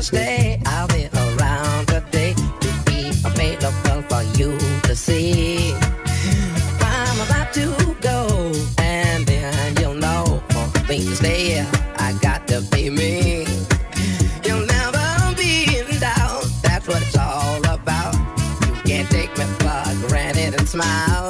Thursday, I'll be around today to be available for you to see. I'm about to go, and then you'll know for things to stay. I got to be me. You'll never be in doubt. That's what it's all about. You can't take me for granted and smile.